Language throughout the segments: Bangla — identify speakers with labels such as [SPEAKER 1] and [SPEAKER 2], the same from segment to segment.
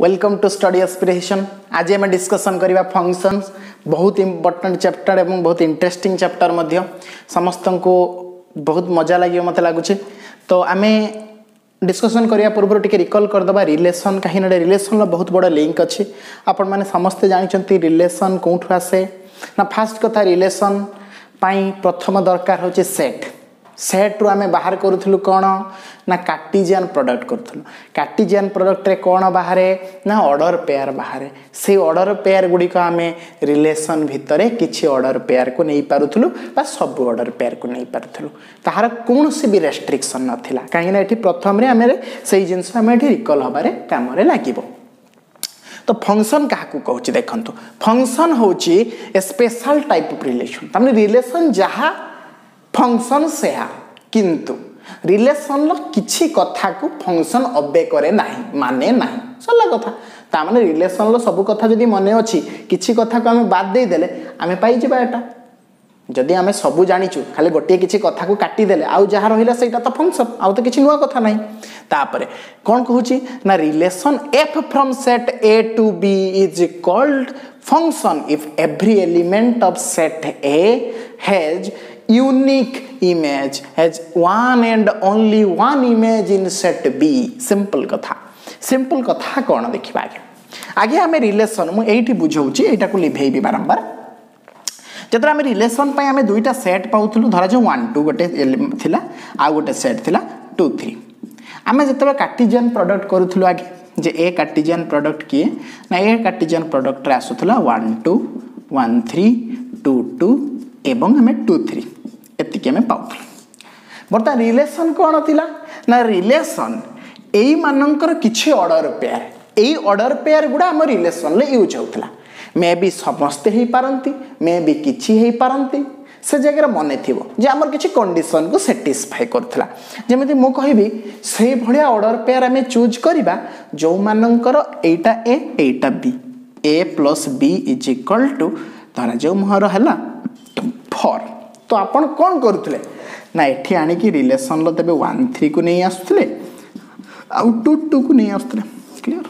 [SPEAKER 1] वेलकम टू स्टडी एस्पिरेसन आज आम डिस्कसन करवा फंक्शन बहुत इम्पोर्टाट चैप्टर और बहुत इंटरेस्टिंग चैप्टर समस्त को बहुत मजा लगे मतलब लगुच तो आम डिस्कसन करने पूर्व टी रिकल करदे रिलेसन कहीं रिलेसन रोत बड़ लिंक अच्छे आपण मैंने समस्ते जानते रिलेसन कौठ आसे ना फास्ट कथा रिलेसन प्रथम दरकार हूँ सेट ସେଟ୍ରୁ ଆମେ ବାହାର କରୁଥିଲୁ କ'ଣ ନା କାର୍ଟିଜିଆନ୍ ପ୍ରଡ଼କ୍ଟ କରୁଥିଲୁ କାର୍ଟିଜିଆନ୍ ପ୍ରଡ଼କ୍ଟରେ କ'ଣ ବାହାରେ ନା ଅର୍ଡ଼ର ପେୟାର ବାହାରେ ସେଇ ଅର୍ଡ଼ର ପେୟାର ଗୁଡ଼ିକ ଆମେ ରିଲେସନ୍ ଭିତରେ କିଛି ଅର୍ଡ଼ର ପେୟାରକୁ ନେଇପାରୁଥିଲୁ ବା ସବୁ ଅର୍ଡ଼ର ପେୟାରକୁ ନେଇପାରୁଥିଲୁ ତାହାର କୌଣସି ବି ରେଷ୍ଟ୍ରିକ୍ସନ୍ ନଥିଲା କାହିଁକିନା ଏଠି ପ୍ରଥମରେ ଆମେ ସେଇ ଜିନିଷ ଆମେ ଏଠି ରିକଲ୍ ହେବାରେ କାମରେ ଲାଗିବ ତ ଫଙ୍କସନ୍ କାହାକୁ କହୁଛି ଦେଖନ୍ତୁ ଫଙ୍କସନ୍ ହେଉଛି a special type of relation ତାମାନେ ରିଲେସନ୍ ଯାହା ଫଙ୍କସନ୍ ସେୟା କିନ୍ତୁ ରିଲେସନ୍ର କିଛି କଥାକୁ ଫଙ୍କସନ୍ ଅବେ କରେ ନାହିଁ ମାନେ ନାହିଁ ସରିଲା କଥା ତାମାନେ ରିଲେସନ୍ର ସବୁ କଥା ଯଦି ମନେ ଅଛି କିଛି କଥାକୁ ଆମେ ବାଦ ଦେଇଦେଲେ ଆମେ ପାଇଯିବା ଏଇଟା ଯଦି ଆମେ ସବୁ ଜାଣିଛୁ ଖାଲି ଗୋଟିଏ କିଛି କଥାକୁ କାଟିଦେଲେ ଆଉ ଯାହା ରହିଲା ସେଇଟା ତ ଫଙ୍କସନ୍ ଆଉ ତ କିଛି ନୂଆ କଥା ନାହିଁ ତାପରେ କ'ଣ କହୁଛି ନା relation F from set A to B is called function if every element of set A has unique image has one and only one image in set B simple कथा simple कथा कौन देखा आगे आगे आम रिलेसन मुझे बुझाऊँ यहाँ लिभेबी बारंबार যেতে আমি রিলেসন পাই আমি দুইটা সেট পাউলু ধরা যাও ওয়ান आ গোটে লা আউ গোটে সেট লা টু থ্রি আমি যেতবে प्रडक्ट প্রডক্ট आगे जे যে এ কার্টিজিয়ান किए ना না এ কার্টিজিয়ান প্রডক্টরে আসুলা one two one three two two এবং আমি টু ଟିକେ ଆମେ ପାଉଥିଲେ ବର୍ତ୍ତମାନ ରିଲେସନ୍ କ'ଣ ଥିଲା ନା ରିଲେସନ୍ ଏଇମାନଙ୍କର କିଛି ଅର୍ଡ଼ର ପେୟାର ଏଇ ଅର୍ଡ଼ର ପେୟାର ଗୁଡ଼ା ଆମ ରିଲେସନ୍ରେ ୟୁଜ୍ ହେଉଥିଲା ମେ ବି ସମସ୍ତେ ହେଇପାରନ୍ତି ମେ ବି କିଛି ହେଇପାରନ୍ତି ସେ ଜାଗାରେ ମନେ ଥିବ ଯେ ଆମର କିଛି କଣ୍ଡିସନ୍କୁ ସାଟିସ୍ଫାଏ କରୁଥିଲା ଯେମିତି ମୁଁ କହିବି ସେଇଭଳିଆ ଅର୍ଡ଼ର ପେୟାର ଆମେ ଚୁଜ୍ କରିବା ଯେଉଁମାନଙ୍କର ଏଇଟା ଏ ଏଇଟା B A plus B is equal to ଧରାଯାଉ ମୋର ହେଲା ଫର୍ তো আপন କ'ଣ କରୁଥିଲେ ନା ଏଠି ଆଣିକି ରିଲେସନ୍ର ତେବେ ୱାନ୍ ଥ୍ରୀକୁ ନେଇ ଆସୁଥିଲେ ଆଉ ଟୁ ଟୁକୁ ନେଇ ଆସୁଥିଲେ କ୍ଲିଅର୍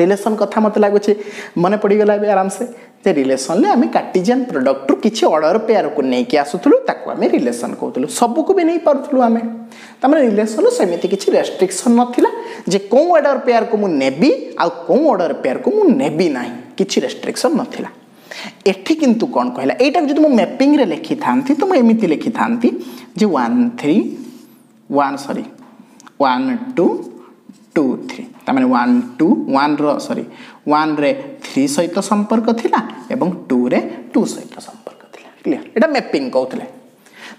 [SPEAKER 1] ରିଲେସନ୍ କଥା ମୋତେ ଲାଗୁଛି ମନେ ପଡ଼ିଗଲା ଏବେ ଆରାମସେ ଯେ ରିଲେସନ୍ରେ ଆମେ କାର୍ଟିଜିଆନ୍ ପ୍ରଡ଼କ୍ଟରୁ କିଛି ଅର୍ଡ଼ର ପେୟାରକୁ ନେଇକି ଆସୁଥିଲୁ ତାକୁ ଆମେ ରିଲେସନ୍ କହୁଥିଲୁ ସବୁକୁ ବି ନେଇପାରୁଥିଲୁ ଆମେ ତା'ମାନେ ରିଲେସନ୍ର ସେମିତି କିଛି ରେଷ୍ଟ୍ରିକ୍ସନ୍ ନଥିଲା ଯେ କେଉଁ ଅର୍ଡ଼ର ପେୟାରକୁ ମୁଁ ନେବି ଆଉ କେଉଁ ଅର୍ଡ଼ର ପେୟାରକୁ ମୁଁ ନେବି ନାହିଁ କିଛି ରେଷ୍ଟ୍ରିକ୍ସନ୍ ନଥିଲା ଏଠି କିନ୍ତୁ କ'ଣ କହିଲା ଏଇଟାକୁ ଯଦି ମୁଁ ମ୍ୟାପିଂରେ ଲେଖିଥାନ୍ତି ତ ମୁଁ ଏମିତି ଲେଖିଥାନ୍ତି ଯେ one three one sorry one two two three ତା'ମାନେ ୱାନ୍ ଟୁ ୱାନ୍ର ସରି ୱାନ୍ରେ ଥ୍ରୀ ସହିତ ସମ୍ପର୍କ ଥିଲା ଏବଂ ଟୁରେ ଟୁ ସହିତ ସମ୍ପର୍କ ଥିଲା କ୍ଲିଅର୍ ଏଇଟା ମ୍ୟାପିଂ କହୁଥିଲେ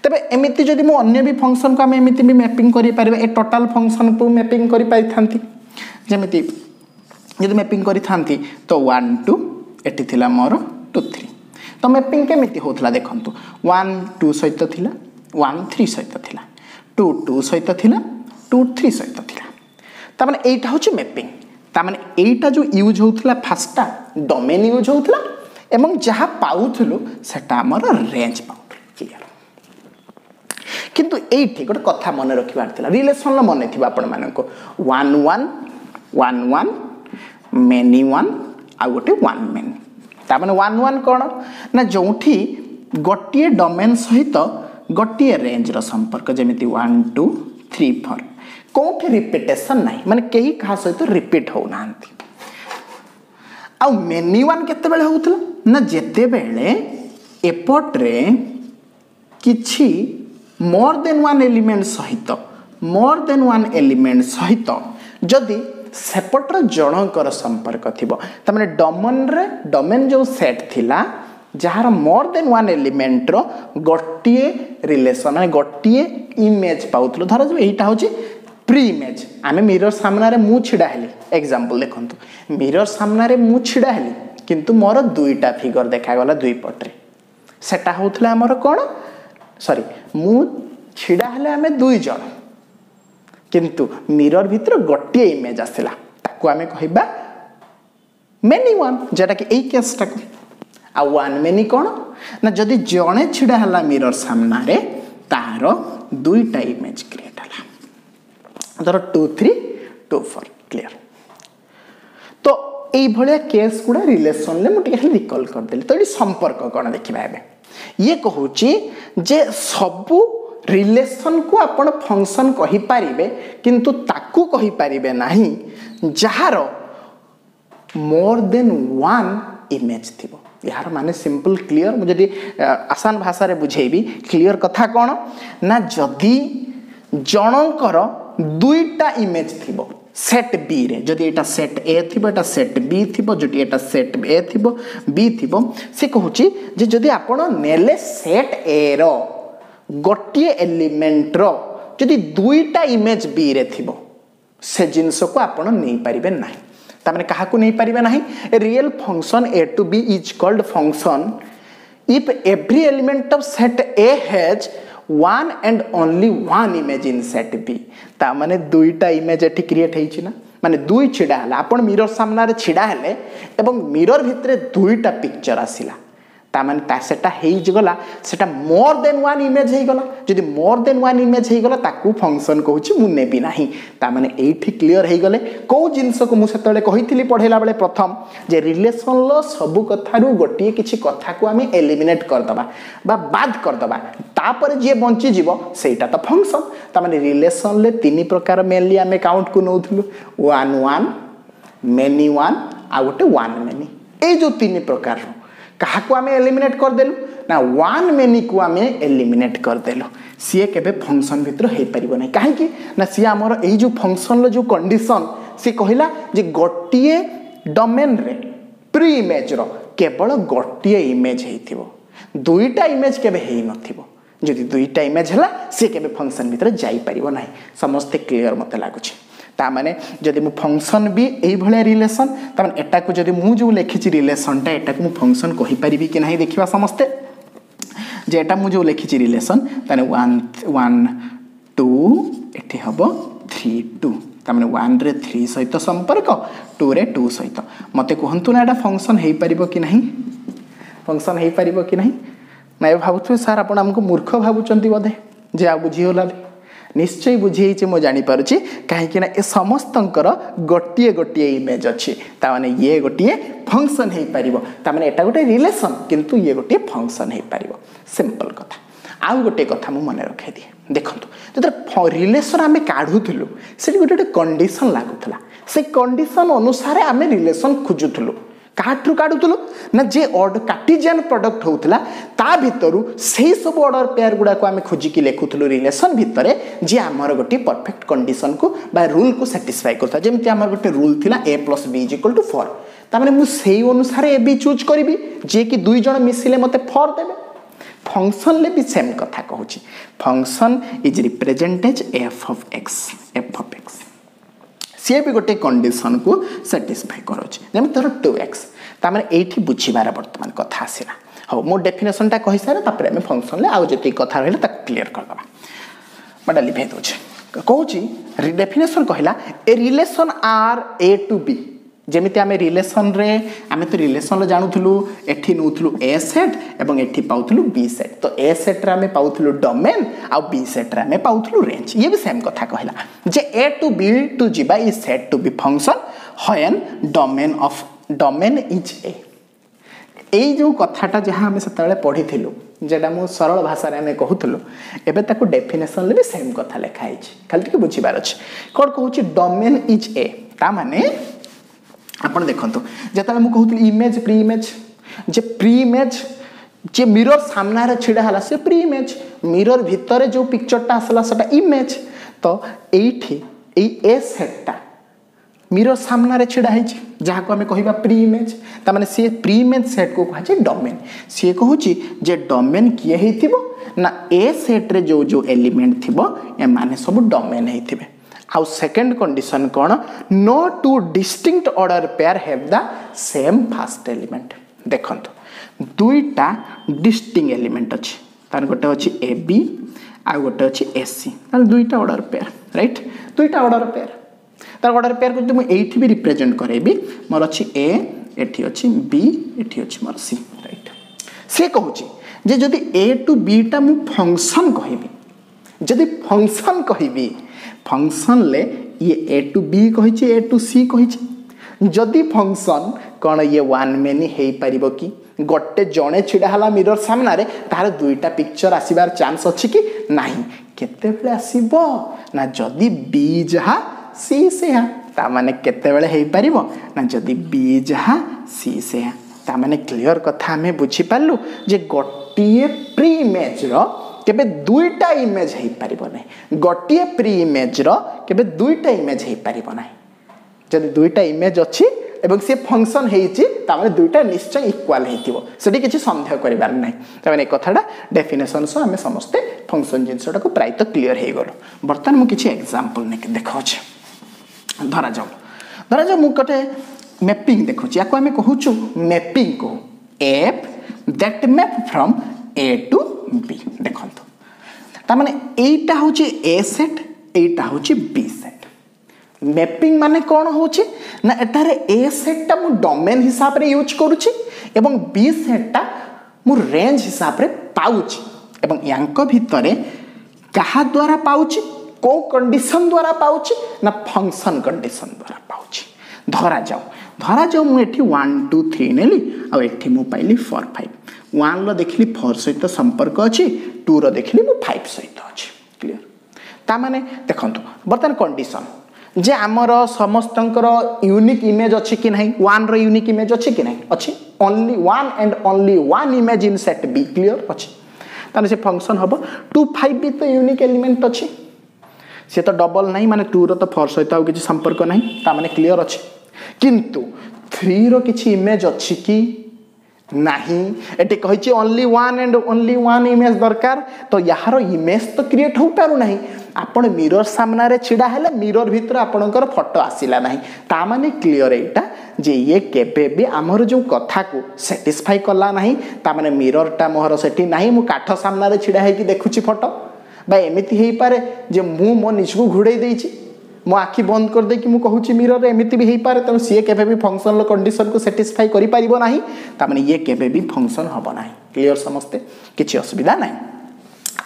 [SPEAKER 1] ତେବେ ଏମିତି ଯଦି ମୁଁ ଅନ୍ୟ ବି ଫଙ୍କସନ୍କୁ ଆମେ ଏମିତି ବି ମ୍ୟାପିଂ କରିପାରିବା ଏ ଟୋଟାଲ୍ ଫଙ୍କସନ୍କୁ ମ୍ୟାପିଂ କରିପାରିଥାନ୍ତି ଯେମିତି ଯଦି ମ୍ୟାପିଂ କରିଥାନ୍ତି ତ ୱାନ୍ ଟୁ ଏଠି ଥିଲା ମୋର ଟୁ ଥ୍ରୀ ତ ମ୍ୟାପିଂ କେମିତି ହେଉଥିଲା ଦେଖନ୍ତୁ ୱାନ୍ ଟୁ ସହିତ ଥିଲା ୱାନ୍ ଥ୍ରୀ ସହିତ ଥିଲା ଟୁ ଟୁ ସହିତ ଥିଲା ଟୁ ଥ୍ରୀ ସହିତ ଥିଲା ତାମାନେ ଏଇଟା ହେଉଛି ମ୍ୟାପିଂ ତାମାନେ ଏଇଟା ଯେଉଁ ୟୁଜ୍ ହେଉଥିଲା ଫାଷ୍ଟଟା ଡୋମେନ୍ ୟୁଜ୍ ହେଉଥିଲା ଏବଂ ଯାହା ପାଉଥିଲୁ ସେଟା ଆମର ରେଞ୍ଜ ପାଉଥିଲୁ କ୍ଲିଅର କିନ୍ତୁ ଏଇଠି ଗୋଟେ କଥା ମନେ ରଖିବାର ଥିଲା ରିଲେସନ୍ର ମନେ ଥିବ ଆପଣମାନଙ୍କୁ one one one one many one ଆଉ ଗୋଟେ ୱାନ୍ ମେନି मैंने वन वन कौन ना जो गोटे डोमेन सहित गोटे रेंजर संपर्क जमी वन टू थ्री फोर कौटे रिपिटेसन ना मानते कहीं क्या सहित रिपीट हो मेनि वन के जिते बपटे कि मोर देन वन एलिमेंट सहित मोर देन वन एलिमेंट सहित जदि ସେପଟର ଜଣଙ୍କର ସମ୍ପର୍କ ଥିବ ତାମାନେ ଡମନରେ ଡମେନ୍ ଯେଉଁ ସେଟ୍ ଥିଲା ଯାହାର ମୋର ଦେନ୍ ୱାନ୍ ଏଲିମେଣ୍ଟର ଗୋଟିଏ ରିଲେସନ୍ ମାନେ ଗୋଟିଏ ଇମେଜ୍ ପାଉଥିଲୁ ଧରାଯିବ ଏଇଟା ହେଉଛି ପ୍ରି ଇମେଜ୍ ଆମେ ମିରର୍ ସାମ୍ନାରେ ମୁଁ ଛିଡ଼ା ହେଲି ଏକ୍ଜାମ୍ପଲ୍ ଦେଖନ୍ତୁ ମିରର୍ ସାମ୍ନାରେ ମୁଁ ଛିଡ଼ା ହେଲି କିନ୍ତୁ ମୋର ଦୁଇଟା ଫିଗର୍ ଦେଖାଗଲା ଦୁଇପଟରେ ସେଟା ହେଉଥିଲା ଆମର କ'ଣ ସରି ମୁଁ ଛିଡ଼ା ହେଲେ ଆମେ ଦୁଇ ଜଣ କିନ୍ତୁ ମିରର ଭିତରୁ ଗୋଟିଏ ଇମେଜ୍ ଆସିଲା ତାକୁ ଆମେ କହିବା ମେନି ୱାନ୍ ଯେଉଁଟାକି ଏଇ କେସ୍ଟାକୁ ଆଉ ୱାନ୍ ମେନି କ'ଣ ନା ଯଦି ଜଣେ ଛିଡ଼ା ହେଲା ମିରର ସାମ୍ନାରେ ତାହାର ଦୁଇଟା ଇମେଜ୍ କ୍ରିଏଟ୍ ହେଲା ଧର two three two four clear ତ এইভাবে কেস গুড়া রিলেসনলে মু টিকে খালি রিকল করেদেলি তো এটি সম্পর্ক কোণ দেখা এবে ইয়ে কুচি যে সবু ରିଲେସନ୍କୁ ଆପଣ ଫଙ୍କସନ୍ କହିପାରିବେ କିନ୍ତୁ ତାକୁ କହିପାରିବେ ନାହିଁ ଯାହାର ମୋର୍ ଦେନ୍ ୱାନ୍ ଇମେଜ୍ ଥିବ ଏହାର ମାନେ ସିମ୍ପଲ୍ କ୍ଲିଅର୍ ମୁଁ ଯଦି ଆସାନ ଭାଷାରେ ବୁଝେଇବି କ୍ଲିଅର୍ କଥା କ'ଣ ନା ଯଦି ଜଣଙ୍କର ଦୁଇଟା ଇମେଜ୍ ଥିବ ସେଟ୍ ବିରେ ଯଦି ଏଇଟା ସେଟ୍ ଏ ଥିବ ଏଇଟା ସେଟ୍ ବି ଥିବ ଯଦି ଏଇଟା ସେଟ୍ ଏ ଥିବ ବି ଥିବ ସେ କହୁଛି ଯେ ଯଦି ଆପଣ ନେଲେ ସେଟ୍ ଏର ଗୋଟିଏ ଏଲିମେଣ୍ଟର ଯଦି ଦୁଇଟା ଇମେଜ୍ ବିରେ ଥିବ ସେ ଜିନିଷକୁ ଆପଣ ନେଇପାରିବେ ନାହିଁ ତାମାନେ କାହାକୁ ନେଇପାରିବେ ନାହିଁ real function A to B is called function if every element of set A has one and only one image in set B ता माने दुईटा इमेज एठी क्रिएट ହେଇଛି ନା ମାନେ ଦୁଇ ଛିଡ଼ା ହେଲା ଆପଣ ମିରର ସାମ୍ନାରେ ଛିଡ଼ା ହେଲେ ଏବଂ ମିରର ଭିତରେ ଦୁଇଟା ପିକ୍ଚର ଆସିଲା তার মানে তার সেটা হয়েগলা সেটা মোর দেন ওয়ান ইমেজ হয়েগলা যদি মোর দেন ওয়ান ইমেজ হয়েগলা তাকে ফংশন কুচি মু নেবি না তার মানে এইটি ক্লিয়র হয়েগলে কেউ জিনিসকে মু সেতবে কইলি পড়াইলা বেড়ে প্রথম যে রিলেসনর সবু কথার গোটিয়ে কিছু কথাকে আমি এলিমিনেট করদেবা বা বাদ করদেবা তাপরে যে বঞ্চিযোগ সেইটা তো ফংশন তার মানে রিলেসনরে তিন প্রকার মেনলি আমি কাউন্টকু নেউলু ওয়ান ওয়ান মেনি ওয়ান আউ গোটে ওয়ান মেনি এই যে তিন প্রকার କାହାକୁ ଆମେ ଏଲିମିନେଟ୍ କରିଦେଲୁ ନା ୱାନ୍ ମେନିକୁ ଆମେ ଏଲିମିନେଟ୍ କରିଦେଲୁ ସିଏ କେବେ ଫଙ୍କସନ୍ ଭିତରୁ ହେଇପାରିବ ନାହିଁ କାହିଁକି ନା ସିଏ ଆମର ଏଇ ଯେଉଁ ଫଙ୍କସନ୍ର ଯେଉଁ କଣ୍ଡିସନ୍ ସିଏ କହିଲା ଯେ ଗୋଟିଏ ଡୋମେନ୍ରେ ପ୍ରି ଇମେଜ୍ର କେବଳ ଗୋଟିଏ ଇମେଜ୍ ହେଇଥିବ ଦୁଇଟା ଇମେଜ୍ କେବେ ହେଇନଥିବ ଯଦି ଦୁଇଟା ଇମେଜ୍ ହେଲା ସିଏ କେବେ ଫଙ୍କସନ୍ ଭିତରେ ଯାଇପାରିବ ନାହିଁ ସମସ୍ତେ କ୍ଲିଅର୍ ମୋତେ ଲାଗୁଛି ताने जदि मु फंक्शन भी यही रिलेसन तमें एटा को जदि मु जो लिखी रिलेसनटा एटा को फंक्शन कहीपरि कि ना देखा समस्ते जे एटा मु जो लिखी रिलेसन ताने वन वन टू एटी हम थ्री टू ତାମାନେ ୱାନ୍ରେ ଥ୍ରୀ ସହିତ ସମ୍ପର୍କ ଟୁରେ ଟୁ ସହିତ ମୋତେ କୁହନ୍ତୁ ନା ଏଇଟା ଫଙ୍କସନ୍ ହେଇପାରିବ କି ନାହିଁ ଫଙ୍କସନ୍ ହେଇପାରିବ କି ନାହିଁ ନା ଏବେ ଭାବୁଥିବେ ସାର୍ ଆପଣ ଆମକୁ ମୂର୍ଖ ଭାବୁଛନ୍ତି ବୋଧେ ଯେ ଆଉ ବୁଝିଗଲା ନିଶ୍ଚୟ ବୁଝେଇଛି ମୁଁ ଜାଣିପାରୁଛି କାହିଁକିନା ଏ ସମସ୍ତଙ୍କର ଗୋଟିଏ ଗୋଟିଏ ଇମେଜ୍ ଅଛି ତା'ମାନେ ଇଏ ଗୋଟିଏ ଫଙ୍କସନ୍ ହୋଇପାରିବ ତା'ମାନେ ଏଇଟା ଗୋଟେ ରିଲେସନ୍ କିନ୍ତୁ ଇଏ ଗୋଟିଏ ଫଙ୍କସନ୍ ହୋଇପାରିବ ସିମ୍ପଲ୍ କଥା ଆଉ ଗୋଟିଏ କଥା ମୁଁ ମନେ ରଖାଇଦିଏ ଦେଖନ୍ତୁ ଯେତେବେଳେ ରିଲେସନ୍ ଆମେ କାଢ଼ୁଥିଲୁ ସେଠି ଗୋଟେ ଗୋଟେ କଣ୍ଡିସନ୍ ଲାଗୁଥିଲା ସେ କଣ୍ଡିସନ୍ ଅନୁସାରେ ଆମେ ରିଲେସନ୍ ଖୋଜୁଥିଲୁ କାହାଠାରୁ କାଢ଼ୁଥିଲୁ ନା ଯେ କାର୍ଟିଜିଆନ୍ ପ୍ରଡ଼କ୍ଟ ହେଉଥିଲା ତା ଭିତରୁ ସେହି ସବୁ ଅର୍ଡ଼ର ପେୟାର ଗୁଡ଼ାକୁ ଆମେ ଖୋଜିକି ଲେଖୁଥିଲୁ ରିଲେସନ୍ ଭିତରେ ଯିଏ ଆମର ଗୋଟିଏ ପରଫେକ୍ଟ କଣ୍ଡିସନ୍କୁ ବା ରୁଲ୍କୁ ସାଟିସ୍ଫାଏ କରୁଥିଲା ଯେମିତି ଆମର ଗୋଟେ ରୁଲ୍ ଥିଲା A plus B is equal to four ତାମାନେ ମୁଁ ସେଇ ଅନୁସାରେ ଏ ବି ଚୁଜ୍ କରିବି ଯିଏକି ଦୁଇ ଜଣ ମିଶିଲେ ମୋତେ ଫୋର୍ ଦେବେ ଫଙ୍କସନ୍ରେ ବି ସେମ୍ କଥା କହୁଛି function is represented F of X F of X सी भी गोटे कंडीशन को साटिस्फाई करुच्चे तर टू एक्स ताम ये बुझार बर्तमान कथ आसला हाँ मो डेफिनेसनटा कही सारे आम फंक्शन आज जी कथ रहा क्लीयर करदे बटा लिभे दौचे कौच रिडेफिनेसन कहला a relation R A to B যেমিতি আমি রিলেসনরে আমি তো রিলেসনরে জাণুলু এটি নেউলু এ সেট এবং এটি পাউলু বি সেট তো এ সেট্রে আমি পাউলু ডোমেন আউ বি সেট্রে আমি পাউলু রেঞ্জ ইয়ে বি সেম কথা কহিলা যে এ টু বি টু যা ই set to B function হয়েন domain of domain is A এই যে কথাটা যা আমি সেতবে পড়িলু যেটা মু সরল ভাষায় আমি কুলু এবে তাকে ডেফিনেসনলে বি সেম কথা লেখা হয়েছে খালি টিকি বুঝবার অছে কোণ কুচি ডোমেন ইজ এ তা মানে ଆପଣ ଦେଖନ୍ତୁ ଯେତେବେଳେ ମୁଁ କହୁଥିଲି ଇମେଜ୍ ପ୍ରି ଇମେଜ୍ ଯେ ପ୍ରି ଇମେଜ୍ যে মিরর সামনারে ছিড়া হল সে প্রি ইমেজ মিরর ভিতরে যে পিকচরটা আসলা সেটা ইমেজ তো এইটি এই এ সেটটা মিরর সামনারে ছিড়া হয়েছে যা আমি কহবা প্রি ইমেজ তার মানে সি প্রি ইমেজ সেট কু কুহছে ডোমেন সি কুচি যে ডোমেন কি হয়েছিল না এ সেট্রে যে যে এলিমেন্ট থিব এমানে সব ডোমেন হয়েছে How second condition kono? No two distinct order pair have the same first element. দেখন্তু দুইটা ডিস্টিং এলিমেন্ট অছে তার গোটে অছে এ বি আর গোটে অছে এসি তার দুইটা অর্ডার পেয়ার রাইট দুইটা অর্ডার পেয়ার তার অর্ডার পেয়ারকে যদি মু এইটি বি রিপ্রেজেন্ট করাইবি মোর অছে এ এটি অছে বি এটি অছে মোর সি রাইট সে কହୁଛି যে যদি এ টু বিটা মু ফংশন কহিবি যদি ফংশন কহিবি ଫଙ୍କସନ୍ରେ ଇଏ ଏ ଟୁ ବି କହିଛି ଏ ଟୁ ସି କହିଛି ଯଦି ଫଙ୍କସନ୍ କ'ଣ ଇଏ ୱାନ୍ ମେନ୍ ହେଇପାରିବ କି ଗୋଟେ ଜଣେ ଛିଡ଼ା ହେଲା ମିରର ସାମ୍ନାରେ ତାହାର ଦୁଇଟା ପିକ୍ଚର ଆସିବାର ଚାନ୍ସ ଅଛି କି ନାହିଁ କେତେବେଳେ ଆସିବ ନା ଯଦି ବି ଯାହା ସି ସେହା ତାମାନେ କେତେବେଳେ ହେଇପାରିବ ନା ଯଦି ବି ଯାହା ସି ସେହା ତାମାନେ କ୍ଲିଅର୍ କଥା ଆମେ ବୁଝିପାରିଲୁ ଯେ ଗୋଟିଏ ପ୍ରି ମ୍ୟାଚ୍ର কেবে দুইটা ইমেজ হয়ে পাব না গোটিয়ে প্রি ইমেজর কেবে দুইটা ইমেজ হয়ে পাব না যদি দুইটা ইমেজ অছি এবং সে ফংশন হয়েছে তাহলে দুইটা নিশ্চয় ইকুয়াল হয়ে থাকবে সেটি কিছু সন্দেহ করবার না তাহলে মানে এই কথাটা ডেফিনেসন সহ আমি সমস্তে ফংশন জিনিসটা প্রায় তো ক্লিয়ার হয়ে গলু বর্তমানে মু কিছু এক্সাম্পল নেই দেখাচ্ছি ধরা যাও ধরা যাও মু গোটে ম্যাপিং দেখুছি ইয়াকে আমি কহুছু ম্যাপিং কু app that map from A to B দেখন্তু তার মানে এইটা হচ্ছে এ সেট এইটা হচ্ছে বি সেট ম্যাপিং মানে কোন হচ্ছে না এটারে এ সেটটা মু ডোমেন হিসাবে ইউজ করুছি এবং বি সেটটা মু রেঞ্জ হিসাবে পাউছি এবং ইয়াঙ্ক ভিতরে কাহা দ্বারা পাউছি কো কন্ডিশন দ্বারা পাউছি না ফংশন কন্ডিশন দ্বারা পাউছি ধরা যাও ধরা যাও মু এটি ওয়ান টু থ্রি নেলি এটি মু পাইলি ফোর ফাইভ ওয়ানর দেখিলি ফোর সহিত সম্পর্ক অছি টুর দেখিলি মু ফাইভ সহিত অছি ক্লিয়ার তা মানে দেখন্তু বর্তমান কন্ডিশন যে আমার সমস্তঙ্কর ইউনিক ইমেজ অছি কি নাই ওয়ানর ইউনিক ইমেজ অছি কি নাই অছি only one and only one image in set B clear অছি তাহলে সে ফংশন হব টু ফাইভ বি তো ইউনিক এলিমেন্ট অছি সে তো ডবল নাই মানে টুর তো ফোর সহিত আর কিছু সম্পর্ক নাই তা মানে ক্লিয়ার অছি কিন্তু থ্রির কিছু ইমেজ অছি কি ନାହିଁ ଏଠି କହିଛି only one and only one image ଦରକାର ତ ଏହାର ଇମେଜ୍ ତ କ୍ରିଏଟ୍ ହୋଇପାରୁନାହିଁ ଆପଣ ମିରର ସାମ୍ନାରେ ଛିଡ଼ା ହେଲେ ମିରର ଭିତରେ ଆପଣଙ୍କର ଫଟୋ ଆସିଲା ନାହିଁ ତା ମାନେ କ୍ଲିଅର୍ ଏଇଟା ଯେ ଇଏ କେବେ ବି ଆମର ଯେଉଁ କଥାକୁ ସାଟିସ୍ଫାଇ କଲା ନାହିଁ ତା ମାନେ ମିରରଟା ମୋର ସେଠି ନାହିଁ ମୁଁ କାଠ ସାମ୍ନାରେ ଛିଡ଼ା ହେଇକି ଦେଖୁଛି ଫଟୋ ବା ଏମିତି ହେଇପାରେ ଯେ ମୁଁ ମୋ ନିଜକୁ ଘୋଡ଼େଇ ଦେଇଛି ମୋ ଆଖି ବନ୍ଦ କରିଦେଇକି ମୁଁ କହୁଛି ମିରରରେ ଏମିତି ବି ହେଇପାରେ ତେଣୁ ସିଏ କେବେ ବି ଫଙ୍କସନର କଣ୍ଡିସନକୁ ସାଟିସ୍ଫାଇ କରିପାରିବ ନାହିଁ ତାମାନେ ଇଏ କେବେ ବି ଫଙ୍କସନ ହେବ ନାହିଁ କ୍ଲିଅର ସମସ୍ତେ କିଛି ଅସୁବିଧା ନାହିଁ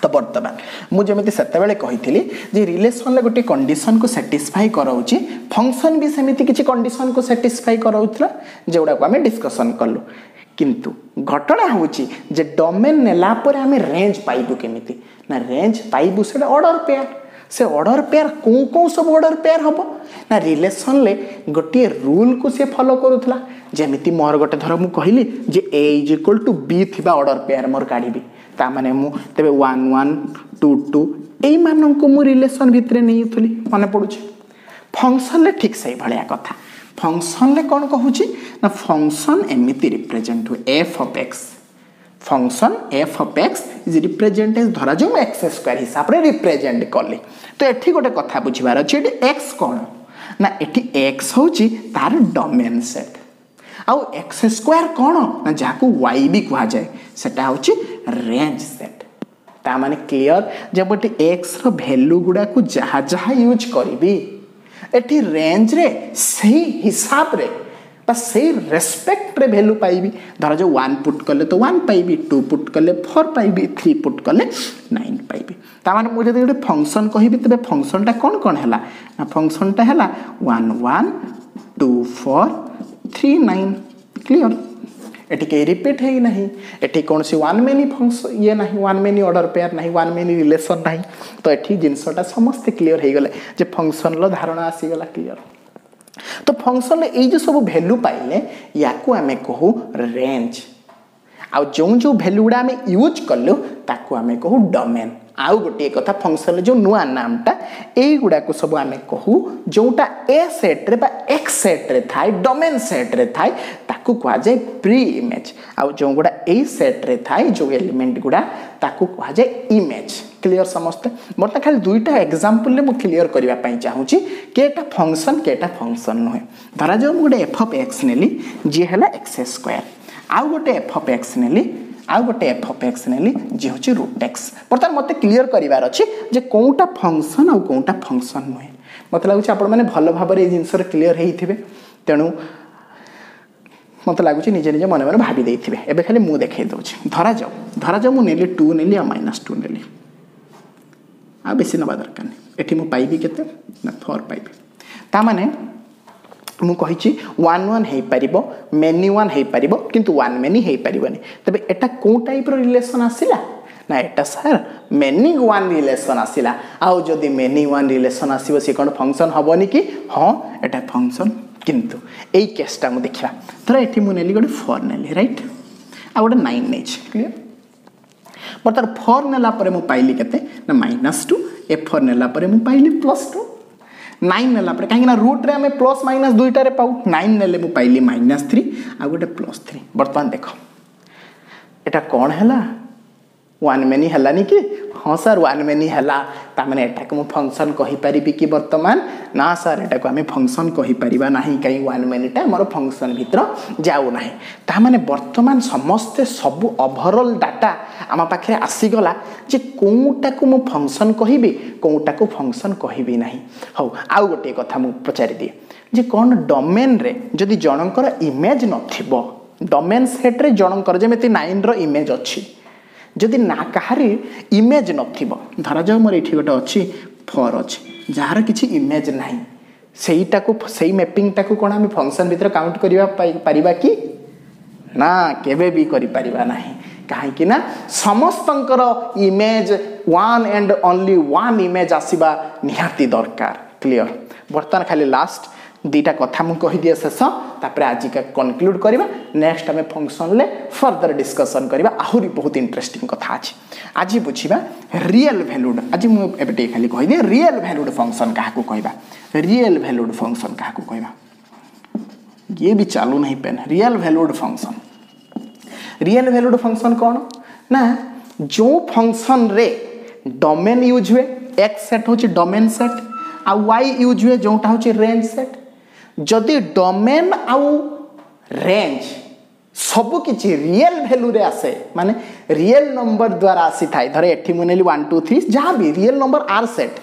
[SPEAKER 1] ତ ବର୍ତ୍ତମାନ ମୁଁ ଯେମିତି ସେତେବେଳେ କହିଥିଲି ଯେ ରିଲେସନ୍ରେ ଗୋଟିଏ କଣ୍ଡିସନକୁ ସାଟିସ୍ଫାଇ କରାଉଛି ଫଙ୍କସନ୍ ବି ସେମିତି କିଛି କଣ୍ଡିସନକୁ ସାଟିସ୍ଫାଇ କରାଉଥିଲା ଯେଉଁଗୁଡ଼ାକୁ ଆମେ ଡିସ୍କସନ୍ କଲୁ କିନ୍ତୁ ଘଟଣା ହେଉଛି ଯେ ଡୋମେନ୍ ନେଲା ପରେ ଆମେ ରେଞ୍ଜ ପାଇବୁ କେମିତି ନା ରେଞ୍ଜ ପାଇବୁ ସେଇଟା ଅର୍ଡ଼ର ପେୟାର ସେ ଅର୍ଡ଼ର ପେୟାର କେଉଁ କେଉଁ ସବୁ ଅର୍ଡ଼ର ପେୟାର ହେବ ନା ରିଲେସନ୍ରେ ଗୋଟିଏ ରୁଲ୍କୁ ସେ ଫଲୋ କରୁଥିଲା ଯେମିତି ମୋର ଗୋଟେ ଧର ମୁଁ କହିଲି ଯେ A is equal to B ଥିବା ଅର୍ଡ଼ର ପେୟାର ମୋର କାଢ଼ିବି ତା ମାନେ ମୁଁ ତେବେ ୱାନ୍ ୱାନ୍ ଟୁ ଟୁ ଏଇମାନଙ୍କୁ ମୁଁ ରିଲେସନ୍ ଭିତରେ ନେଇଥିଲି ମନେ ପଡ଼ୁଛି ଫଙ୍କସନ୍ରେ ଠିକ୍ ସେଇଭଳିଆ କଥା ଫଙ୍କସନ୍ରେ କ'ଣ କହୁଛି ନା ଫଙ୍କସନ୍ ଏମିତି ରିପ୍ରେଜେଣ୍ଟ ହୁଏ F of X function F of X is represent धरा जाऊ एक्स स्क्वयर हिसाब से रिप्रेजेट कले तो ये गोटे कथा बुझार अच्छे ये एक्स कौन ना ये एक्स हूँ तार डोमेन सेट आउ एक्स स्क्वयर कौन ना जहाँ वाई भी कहुए सेटा हूँ रेंज सेट ता मैंने क्लीयर जब गोटे एक्स रैल्यू गुड़ाक जहाँ जहाँ यूज करी एटी रेंज रे सही हिसाब रे बस ସେଇ ରେସ୍ପେକ୍ଟରେ ଭ୍ୟାଲ୍ୟୁ ପାଇବି ଧରାଯାଉ ୱାନ୍ ପୁଟ୍ କଲେ ତ ୱାନ୍ ପାଇବି ଟୁ ପୁଟ୍ କଲେ ଫୋର୍ ପାଇବି ଥ୍ରୀ ପୁଟ୍ କଲେ ନାଇନ୍ ପାଇବି ତାମାନେ ମୁଁ ଯଦି ଗୋଟେ ଫଙ୍କସନ୍ କହିବି ତେବେ ଫଙ୍କସନ୍ଟା କ'ଣ କ'ଣ ହେଲା ନା ଫଙ୍କସନ୍ଟା ହେଲା one one two four three nine clear ଏଠି କେହି ରିପିଟ୍ ହେଇନାହିଁ ଏଠି କୌଣସି ୱାନ୍ ମେନି ଫଙ୍କସନ୍ ଇଏ ନାହିଁ ୱାନ୍ ମେନି ଅର୍ଡ଼ର ପେୟାର ନାହିଁ ୱାନ୍ ମେନି ରିଲେସନ୍ ନାହିଁ ତ ଏଠି ଜିନିଷଟା ସମସ୍ତେ କ୍ଲିଅର ହେଇଗଲେ ଯେ ଫଙ୍କସନ୍ର ଧାରଣା ଆସିଗଲା କ୍ଲିଅର तो फंक्शन ये सब भैल्यू पाइले या कहू रेज आ जो जो भैल्यू गुड़ा आम यूज कलुता आम कहू डोमेन आउ गोटे कथा फंक्शन जो नुआ नामटा यगुड़ाक सब आम कहू जोटा ए सेट्रे एक्स सेट्रे थाए डोमेन सेट्रे थाए ताकू कहुए प्रि इमेज आउ जो गुड़ा ए सेट्रे थाए जो एलिमेंट गुड़ा ताकू कहुए इमेज क्लीयर समस्ते मतलब खाली दुईटा एक्जामपल मुझे क्लीयर करने चाहिए केटा फंक्शन केटा फंक्शन नुहे धर जाऊ गोटे एफ अफ एक्स नेली जी है एक्स स्क्वयर आउ गोटे एफ अफ एक्स नेली ଆଉ ଗୋଟେ ଏଫ୍ ଅଫ୍ ଏକ୍ସ ନେଲି ଯିଏ ହେଉଛି ରୁଟ୍ ଏକ୍ସ ବର୍ତ୍ତମାନ ମୋତେ କ୍ଲିଅର୍ କରିବାର ଅଛି ଯେ କେଉଁଟା ଫଙ୍କସନ୍ ଆଉ କେଉଁଟା ଫଙ୍କସନ୍ ନୁହେଁ ମୋତେ ଲାଗୁଛି ଆପଣମାନେ ଭଲ ଭାବରେ ଏଇ ଜିନିଷରେ କ୍ଲିଅର୍ ହେଇଥିବେ ତେଣୁ ମୋତେ ଲାଗୁଛି ନିଜେ ନିଜେ ମନେ ମନେ ଭାବି ଦେଇଥିବେ ଏବେ ଖାଲି ମୁଁ ଦେଖାଇ ଦେଉଛି ଧରାଯାଉ ଧରାଯାଉ ମୁଁ ନେଲି ଟୁ ନେଲି ଆଉ ମାଇନସ୍ ଟୁ ନେଲି ଆଉ ବେଶୀ ନେବା ଦରକାର ନାହିଁ ଏଠି ମୁଁ ପାଇବି କେତେ ନା ଫୋର୍ ପାଇବି ତା'ମାନେ ମୁଁ କହିଛି ୱାନ୍ ୱାନ୍ ହେଇପାରିବ ମେନି ୱାନ୍ ହେଇପାରିବ କିନ୍ତୁ ୱାନ୍ ମେନି ହେଇପାରିବନି ତେବେ ଏଟା କେଉଁ ଟାଇପ୍ର ରିଲେସନ୍ ଆସିଲା ନା ଏଟା ସାର୍ ମେନି ୱାନ୍ ରିଲେସନ୍ ଆସିଲା ଆଉ ଯଦି ମେନି ୱାନ୍ ରିଲେସନ୍ ଆସିବ ସେ କ'ଣ ଫଙ୍କସନ୍ ହେବନି କି ହଁ ଏଟା ଫଙ୍କସନ୍ କିନ୍ତୁ ଏଇ କେସ୍ଟା ମୁଁ ଦେଖିବା ଧର ଏଠି ମୁଁ ନେଲି ଗୋଟେ ଫୋର୍ ନେଲି ରାଇଟ୍ ଆଉ ଗୋଟେ ନାଇନ୍ ନେଇଛି କ୍ଲିଅର୍ ବର୍ତ୍ତମାନ ଫୋର୍ ନେଲା ପରେ ମୁଁ ପାଇଲି କେତେ ନା ମାଇନସ୍ ଟୁ ଏ ଫୋର୍ ନେଲା ପରେ ମୁଁ ପାଇଲି ପ୍ଲସ୍ ଟୁ नाइन नाला कहीं रुट्रे आम प्लस माइनस दुईटे पाऊ नाइन ने पाइली माइनास थ्री आ गए प्लस थ्री बर्तमान देख एटा कौन है वन मेनि हलानी कि हाँ सर वन मेनि हला ତାମାନେ ଏଟାକୁ ମୁଁ ଫଙ୍କସନ୍ କହିପାରିବି କି ବର୍ତ୍ତମାନ ନା ସାର୍ ଏଟାକୁ ଆମେ ଫଙ୍କସନ୍ କହିପାରିବା ନାହିଁ କାହିଁ ୱାନ୍ ମିନିଟ୍ଟା ଆମର ଫଙ୍କସନ୍ ଭିତର ଯାଉନାହିଁ ତାମାନେ ବର୍ତ୍ତମାନ ସମସ୍ତେ ସବୁ ଓଭରଅଲ୍ ଡାଟା ଆମ ପାଖରେ ଆସିଗଲା ଯେ କେଉଁଟାକୁ ମୁଁ ଫଙ୍କସନ୍ କହିବି କେଉଁଟାକୁ ଫଙ୍କସନ୍ କହିବି ନାହିଁ ହଉ ଆଉ ଗୋଟିଏ କଥା ମୁଁ ପଚାରିଦିଏ ଯେ କ'ଣ ଡୋମେନ୍ରେ ଯଦି ଜଣଙ୍କର ଇମେଜ୍ ନଥିବ ଡୋମେନ୍ ସେଟ୍ରେ ଜଣଙ୍କର ଯେମିତି ନାଇନ୍ର ଇମେଜ୍ ଅଛି ଯଦି ନା କାହାରି ଇମେଜ୍ ନଥିବ ଧରାଯାଉ ମୋର ଏଠି ଗୋଟେ ଅଛି ଫର୍ ଅଛି ଯାହାର କିଛି ଇମେଜ୍ ନାହିଁ ସେଇଟାକୁ ସେଇ ମ୍ୟାପିଂଟାକୁ କ'ଣ ଆମେ ଫଙ୍କସନ୍ ଭିତରେ କାଉଣ୍ଟ କରିବା ପାରିବା କି ନା କେବେ ବି କରିପାରିବା ନାହିଁ କାହିଁକି ନା ସମସ୍ତଙ୍କର image one and only one image ଆସିବା ନିହାତି ଦରକାର କ୍ଲିଅର ବର୍ତ୍ତମାନ ଖାଲି ଲାଷ୍ଟ दीटा कथा मुझे शेष तापर आज का कनक्लूड करवा नेक्स्ट आम फंक्शन में फर्दर डिस्कसन करवा आहरी बहुत इंटरेस्टिंग कथ अच्छे आज बुझा रियल भैल्युड आज मुझे खाली कहीदे रियल भैल्यूड फंक्शन क्या कहवा रियल भैल्युड फंक्शन क्या कहवा ये भी चलू नहीं pen real valued function real valued function कौन ना जो फंक्शन रे डोमेन यूज हुए एक्स सेट हूँ डोमेन सेट आ वाई यूज हुए जोटा हूँ रेंज सेट ଯଦି ଡୋମେନ୍ ଆଉ ରେଞ୍ଜ ସବୁକିଛି ରିଏଲ୍ ଭ୍ୟାଲୁରେ ଆସେ ମାନେ ରିଏଲ୍ ନମ୍ବର ଦ୍ୱାରା ଆସିଥାଏ ଧର ଏଠି ମୁଁ ନେଲି ୱାନ୍ ଟୁ ଥ୍ରୀ ଯାହା ବି ରିଏଲ୍ ନମ୍ବର ଆର୍ ସେଟ୍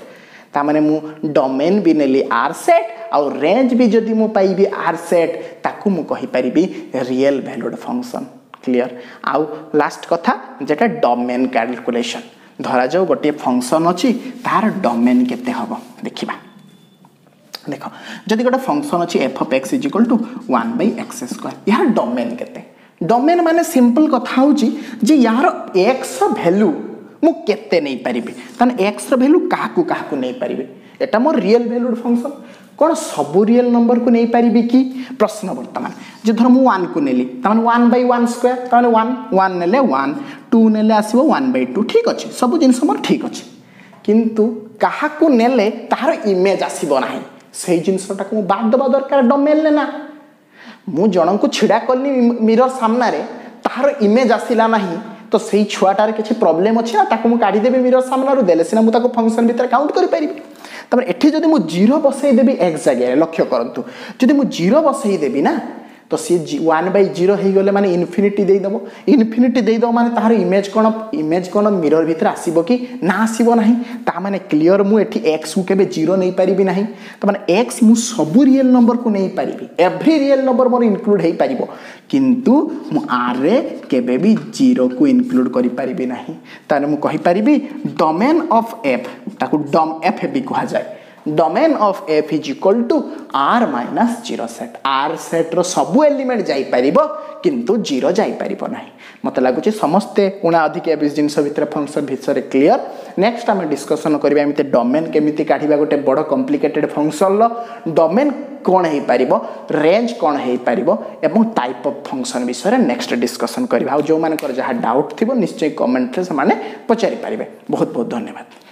[SPEAKER 1] ତାମାନେ ମୁଁ ଡୋମେନ୍ ବି ନେଲି ଆର୍ ସେଟ୍ ଆଉ ରେଞ୍ଜ ବି ଯଦି ମୁଁ ପାଇବି ଆର୍ ସେଟ୍ ତାକୁ ମୁଁ କହିପାରିବି ରିଏଲ୍ ଭ୍ୟାଲୁଡ଼୍ ଫଙ୍କସନ୍ କ୍ଲିଅର୍ ଆଉ ଲାଷ୍ଟ କଥା ଯେଟା ଡୋମେନ୍ କ୍ୟାଲକୁଲେସନ୍ ଧରାଯାଉ ଗୋଟିଏ ଫଙ୍କସନ୍ ଅଛି ତାହାର ଡୋମେନ୍ କେତେ ହେବ ଦେଖିବା দেখ যদি গোটে ফংশন অছি F of X is equal to one by X square year domain কেতে ডোমেন মানে সিম্পল কথা হচ্ছে যে ইয়ার এক্স ভ্যালু মু কেতে নেই পারিবি তাহলে এক্স ভ্যালু কাহাকু কাহাকু নেই পারিবি এটা মোর রিয়েল ভ্যালুড ফংশন কোণ সবু রিয়েল নম্বরকু নেই পারিবি কি প্রশ্ন বর্তমান যে ধর মু ওয়ানকু নেলি তাহলে ওয়ান বাই ওয়ান স্কোয়ার তাহলে ওয়ান ওয়ান নেলে ওয়ান টু নেলে আসব ওয়ান বাই টু ঠিক আছে সবু জিনিস মোর ঠিক আছে কিন্তু কাহাকু নেলে তাহার ইমেজ আসব না ସେଇ ଜିନିଷଟାକୁ ମୁଁ ବାଦ୍ ଦେବା ଦରକାର ଡମେଲରେ ନା ମୁଁ ଜଣଙ୍କୁ ଛିଡ଼ା କଲି ମିରର ସାମ୍ନାରେ ତାହାର ଇମେଜ୍ ଆସିଲା ନାହିଁ ତ ସେଇ ଛୁଆଟାର କିଛି ପ୍ରୋବ୍ଲେମ୍ ଅଛି ନା ତାକୁ ମୁଁ କାଢ଼ିଦେବି ମିରର ସାମ୍ନାରୁ ଦେଲେ ସିନା ମୁଁ ତାକୁ ଫଙ୍କସନ୍ ଭିତରେ କାଉଣ୍ଟ କରିପାରିବି ତାପରେ ଏଠି ଯଦି ମୁଁ ଜିରୋ ବସେଇଦେବି ଏକ୍ସ ଜାଗାରେ ଲକ୍ଷ୍ୟ କରନ୍ତୁ ଯଦି ମୁଁ ଜିରୋ ବସେଇଦେବି ନା तो सी वन बै जीरो होगले मैंने इनफिनिटी देदेव इनफिनिटी देदेव मैंने तार इमेज कौन इमेज कौन मिरर भितर आसब कि ना आसब ना मैंने क्लीयर मुझे एक्स को केवे जीरो नहीं पारि ना तो मैंने एक्स मु सबू रियल नंबर को नहीं पारि एव्री रियल नंबर मोर इनक्लूड हो पार कितु मुझे केवे जीरो को इनक्लूड करें ना तेल मुझे कहीपरि डोमेन अफ एफ ताकू डम एफ भी कह जाए domain of f is equal to r minus 0 set r set रो सबु एलिमेंट जाई परिबो किंतु 0 जाई परिबो नाही मते लागु छी समस्ते 19 21 जिंस भितर फंक्शन भितर क्लियर नेक्स्ट हम डिस्कशन करबा एमिते डोमेन केमिति काढिबा गोटे बड़ कॉम्प्लिकेटेड फंक्शन लो डोमेन কোণ হয়ে পাব রেঞ্জ কোণ হয়ে পাব এবং টাইপ অফ ফংশন বিষয়ে নেক্সট ডিসকসন করা আর যে ডাউট থাকবে নিশ্চয়ই কমেন্টে সে পচারি পারে বহুত বহুত ধন্যবাদ